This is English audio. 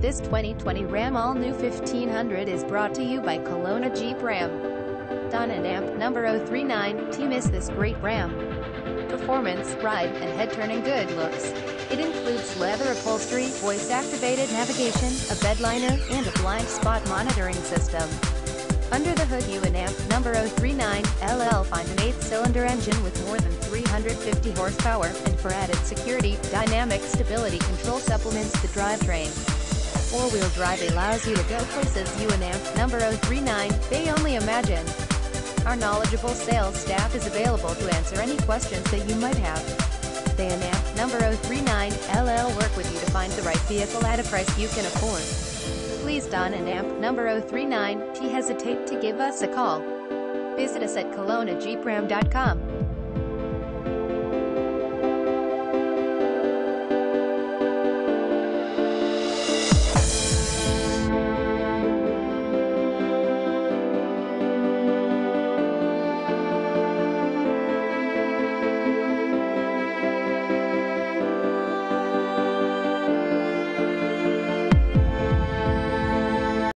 This 2020 Ram All New 1500 is brought to you by Kelowna Jeep Ram. Don and Amp number 039, to miss this great Ram. Performance, ride, and head-turning good looks. It includes leather upholstery, voice-activated navigation, a bed liner, and a blind spot monitoring system. Under the hood you and amp number 039 LL find an 8-cylinder engine with more than 350 horsepower, and for added security, dynamic stability control supplements the drivetrain. Four-wheel drive allows you to go places UNAMP number 039 they only imagine. Our knowledgeable sales staff is available to answer any questions that you might have. They AMP number 039 LL work with you to find the right vehicle at a price you can afford. Please Don and AMP number 039 T hesitate to give us a call. Visit us at kelownajeepram.com.